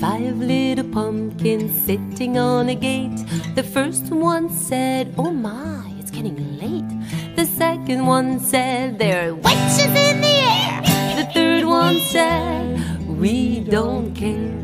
Five little pumpkins sitting on a gate. The first one said, Oh my, it's getting late. The second one said, There are witches in the air. The third one said, We don't care.